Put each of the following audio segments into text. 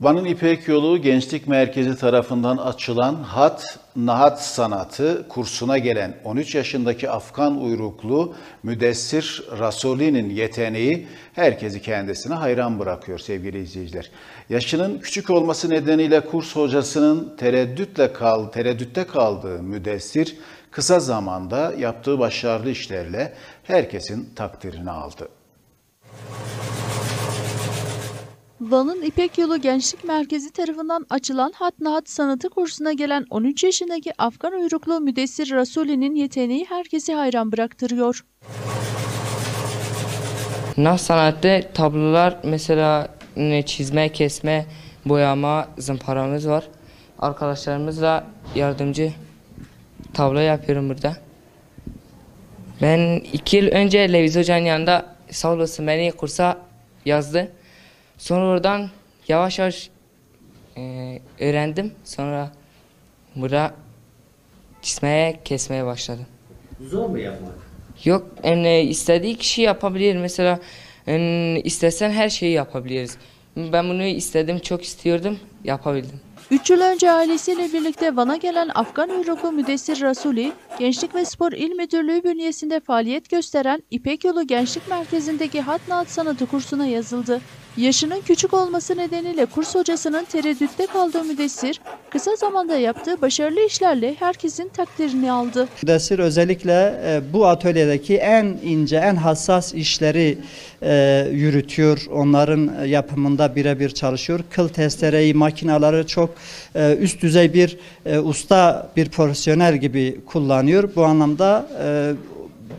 Van'ın İpek Yolu Gençlik Merkezi tarafından açılan Hat Nahat Sanatı kursuna gelen 13 yaşındaki Afgan uyruklu Müdessir Rasuli'nin yeteneği herkesi kendisine hayran bırakıyor sevgili izleyiciler. Yaşının küçük olması nedeniyle kurs hocasının tereddütle kal, tereddütte kaldığı Müdessir kısa zamanda yaptığı başarılı işlerle herkesin takdirini aldı. Van'ın İpek Yolu Gençlik Merkezi tarafından açılan Hat Nahat sanatı kursuna gelen 13 yaşındaki Afgan uyruklu Müdessir Rasuli'nin yeteneği herkesi hayran bıraktırıyor. Nas sanatı tablolar mesela çizme, kesme, boyama, zımparamız var. Arkadaşlarımızla yardımcı tablo yapıyorum burada. Ben iki yıl önce Leviz Hoca'nın yanında sağ olasın beni kursa yazdı. Sonra oradan yavaş yavaş e, öğrendim. Sonra burada çizmeye, kesmeye başladım. Zor mu yapmak? Yok yani istediği kişi yapabilir. Mesela yani istesen her şeyi yapabiliriz. Ben bunu istedim, çok istiyordum, yapabildim. 3 yıl önce ailesiyle birlikte Van'a gelen Afgan uyruklu Müdessir Rasuli, Gençlik ve Spor İl Müdürlüğü bünyesinde faaliyet gösteren İpek Yolu Gençlik Merkezi'ndeki Hat Naat Sanatı kursuna yazıldı. Yaşının küçük olması nedeniyle kurs hocasının tereddütte kaldığı Müdessir, kısa zamanda yaptığı başarılı işlerle herkesin takdirini aldı. Müdessir özellikle e, bu atölyedeki en ince, en hassas işleri e, yürütüyor. Onların e, yapımında birebir çalışıyor. Kıl testereyi, makinaları çok üst düzey bir usta, bir profesyonel gibi kullanıyor. Bu anlamda e,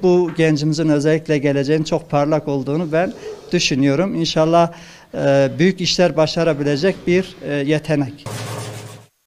bu gencimizin özellikle geleceğin çok parlak olduğunu ben düşünüyorum. İnşallah e, büyük işler başarabilecek bir e, yetenek.